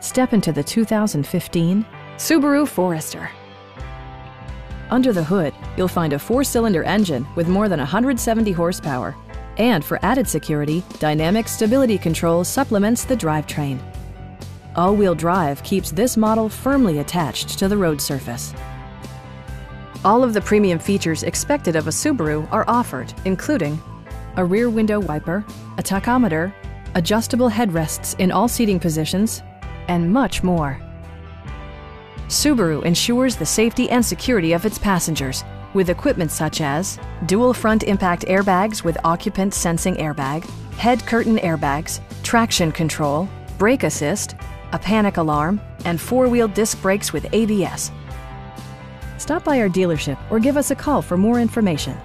Step into the 2015 Subaru Forester. Under the hood, you'll find a four-cylinder engine with more than 170 horsepower. And for added security, Dynamic Stability Control supplements the drivetrain. All-wheel drive keeps this model firmly attached to the road surface. All of the premium features expected of a Subaru are offered, including a rear window wiper, a tachometer, adjustable headrests in all seating positions, and much more. Subaru ensures the safety and security of its passengers with equipment such as dual front impact airbags with occupant sensing airbag, head curtain airbags, traction control, brake assist, a panic alarm, and four-wheel disc brakes with ABS. Stop by our dealership or give us a call for more information.